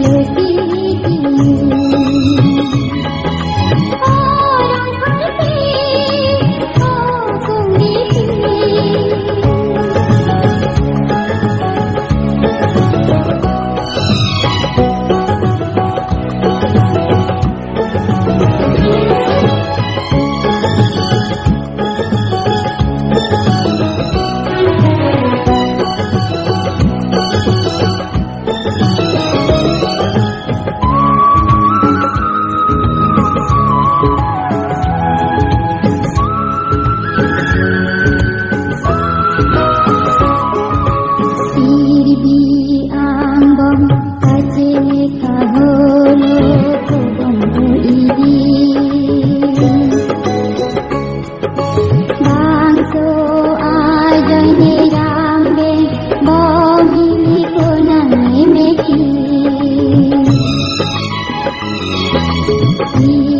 लगी Mm-hmm.